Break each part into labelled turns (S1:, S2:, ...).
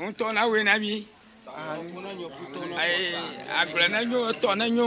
S1: ŋutɔ na woe na mi agblɛ na nyo etɔ na nyo.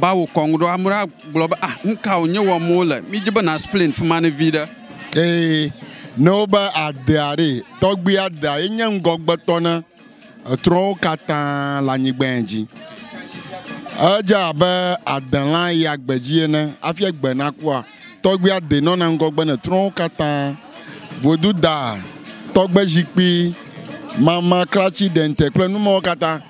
S1: ba wò kɔ ŋu ɖo ame ɖe agblɔ be ah nuka wònye wɔm wole midzi be na splain fuma ne vi ɖe.
S2: ee ne wobe adea ɖe tɔgbi adea ye nye ŋgɔgbetɔ ne etrɔwo katã le anyigba yẹn dzi edze abe adelã yi agbedzi ene hafi egbe nakua tɔgbi ade na ŋgɔgbe ne trɔwo katã vodu da tɔgbe zikpui mama kratsi dente kple numawo katã.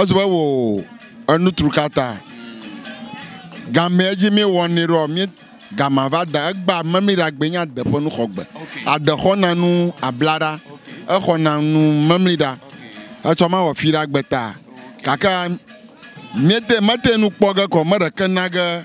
S2: ezu be wò enutru kata. Game edzi mi wɔ ne rɔ mi game va da egba memi ɖe agbe nya de ƒe nuxɔgbe. Adexɔna nu ablaɖa, exɔna nu memi ɖa, etsɔ ma wɔ fi ɖa gbe ta. Gake miete mete nu kpɔ ge kɔ me ɖeke na ge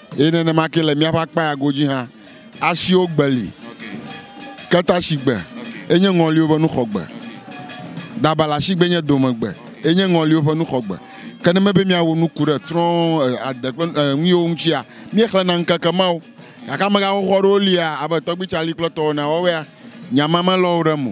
S2: ye nenema ke le míaƒe akpa ya godzi hã asiwo gbeli keta sigbe enye ŋɔliwo ƒe nuxɔgbe dabala sigbe nye domegbe enye ŋɔliwo ƒe nuxɔgbe ke ne mebe miawo nuku ɖe trɔ̃ eh, ade kple eh, nu yiwo ŋutsia míexlẽ na ŋkeke mawo gake amegã xoxo ɖewo lia abe tɔgbitsali kple tɔwo na wɔwɔ ya nyamemelɔwo ɖe mo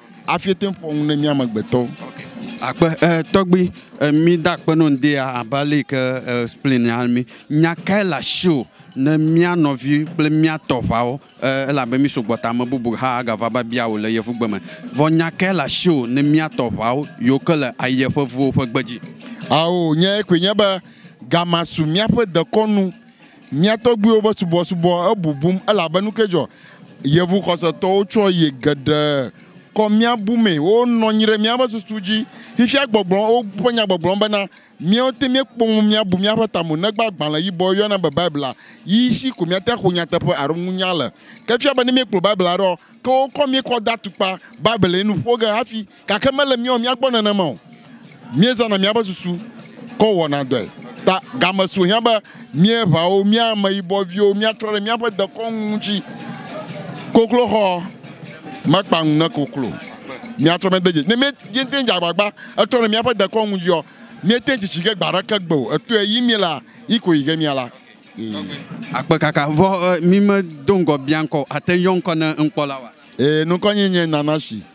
S1: hafi
S2: ete ƒo ŋu ne mía amegbetɔwo.
S1: akpe eh, tɔgbi eh, mi da akpe no ŋde abale yi ke explain eh, ami nyakae le asi o ne mía nɔvi kple mía tɔʋawo elabe mi sugbɔ ta ame bubu hã agava ba bia wo le yevugbe me vɔ nyakae le asi o ne mía tɔʋawo yiwo ke le aye ƒe vuwo ƒe gbe dzi.
S2: awo nye koe nye be gama su míaƒe dekɔnu míatɔgbiwo be subɔsubɔ ebubum elabe nuke dzɔ yevu xɔsetɔwo tsɔ yi geɖe kɔ míabu me wonɔ anyi ɖe míaƒe susu dzi fifia gbɔgblɔm woƒe nya gbɔgblɔm bena míate míekpɔ ŋu míabu míaƒe tamu negba agbalẽ yibɔ yɔna be baibla yi si ko míate xo nyateƒe alo ŋunya le ke fia be ne míekplɔ baibla ɖɔ ke wokɔ míekɔ da tukpa baibla nu ƒo ge hafi gake mele míɔ míakpɔ nenema o míezana míaƒe susu kɔ wɔna dɔe ta game su hiã be míeʋawo míameyibɔviwo míatrɔ ɖe míaƒe dekɔnu ŋuti kokloxɔ mekpa na koklo miatrɔ me de dzi ne mi yente dze agbagba etrɔ ne miaƒe dekɔnu yɔ miete tsitsi ge gba ɖeke gbe o eto yi mi la yi ko yi ge miala. la.
S1: kaka, vɔ mi me do ŋgɔ bia ŋkɔ ate yɔ ŋkɔ ne ŋkpɔla wa.
S2: ee nukɔ nye nanasi,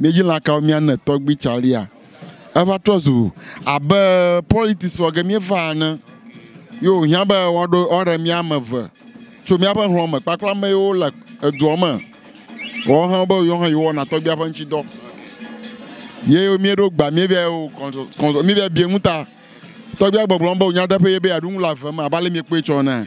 S1: mi dzi lã kawo mia ne tɔgbi tsalia eva trɔ zu abe politisi wɔ ge mi va ne yóò hiã be woaɖo woaɖe mi ame ve tso miaƒe hlɔ̃ me kpakple ame yiwo le edua me. wɔn hã bɛ yɔn hã yi wɔna tɔgbia ƒe ŋutsi dɔ ye mi ɖo gba o kɔntɔ kɔntɔ mi bɛ bie ŋuta tɔgbia gbɔgblɔm bɛ o nyateƒe ye be yaɖuŋu le ave me abe ale mi kpe tsɔ ne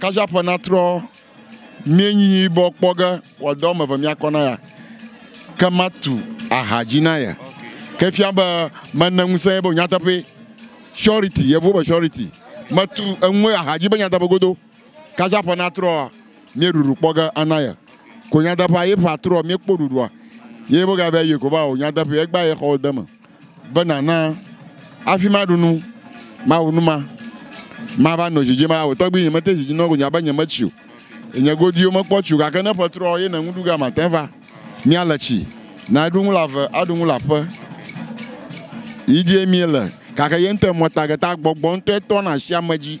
S1: kazaƒe natrɔ mie nyi yibɔ kpɔ ge wɔdɔ wɔme eve miakɔ na ya ke ma tu aha dzi na ya ke fia be mene ŋusẽ be nyateƒe surety yevu be surety metu eŋu aha dzi be nyateƒe godo kazaƒe natrɔa mie ɖuɖu kpɔ ge ana ya ko nyateƒea ye ƒe atrɔ mie kpɔ ɖuɖua ye bo ga be yi ko ba o nyateƒe egba ye xɔ de me bena na hafi ma ɖunu mawu nu ma ma va nɔ dzidzi ma o tɔgbi nye mete dzidzi nɔ ko nya be nye metsi o nye godiwo mekpɔ tsi o gake ne ƒetrɔ ye ne ŋuɖu ga ma te va mía le tsi na ɖu ŋu le ave aɖu ŋu le aƒe yi dzie mie le gake ye ŋutɔ mɔta geta gbɔgbɔ ŋutɔ etɔ na asi ame dzi